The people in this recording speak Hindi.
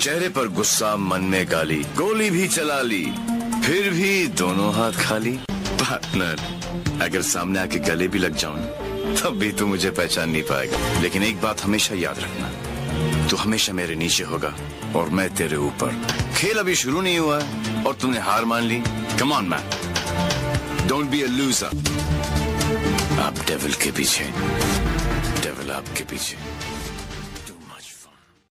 चेहरे पर गुस्सा, मन में गाली। गोली भी चला ली। फिर भी दोनों हाथ खाली। पार्टनर, अगर सामने आके गले भी लग जाऊँ, तब भी तू मुझे पहचान नहीं पाएगा। लेकिन एक बात हमेशा याद रखना। तू हमेशा मेरे नीचे होगा, और मैं तेरे ऊपर। खेल अभी शुरू नहीं हुआ है और तूने हार मान ली। Come on man don't be a loser आप डेविल के पीछे। डेविल आपके पीछे।